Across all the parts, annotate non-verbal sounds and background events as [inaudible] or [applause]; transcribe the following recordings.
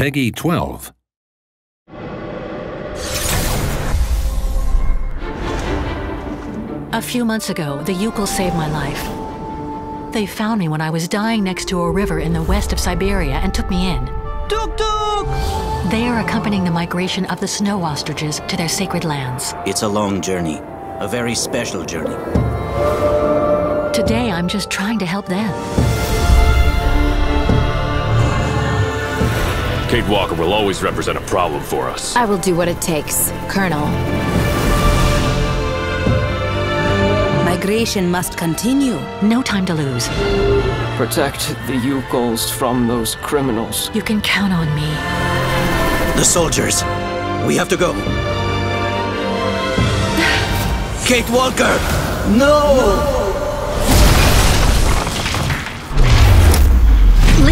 Peggy 12. A few months ago, the Youkols saved my life. They found me when I was dying next to a river in the west of Siberia and took me in. Tuk tuk! They are accompanying the migration of the snow ostriches to their sacred lands. It's a long journey, a very special journey. Today, I'm just trying to help them. Kate Walker will always represent a problem for us. I will do what it takes, Colonel. Migration must continue. No time to lose. Protect the Youkols from those criminals. You can count on me. The soldiers. We have to go. [sighs] Kate Walker! No!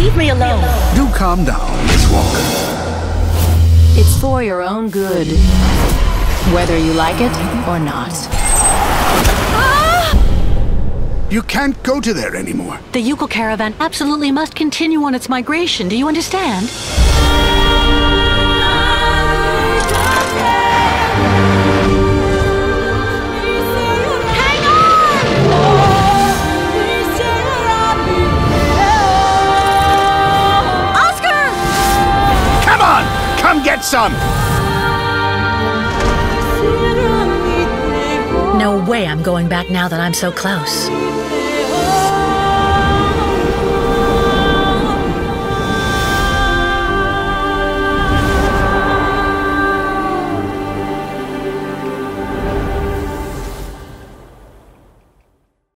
Leave me alone. Do calm down, Miss Walker. It's for your own good. Whether you like it or not. Ah! You can't go to there anymore. The Youkol caravan absolutely must continue on its migration. Do you understand? Some! No way I'm going back now that I'm so close.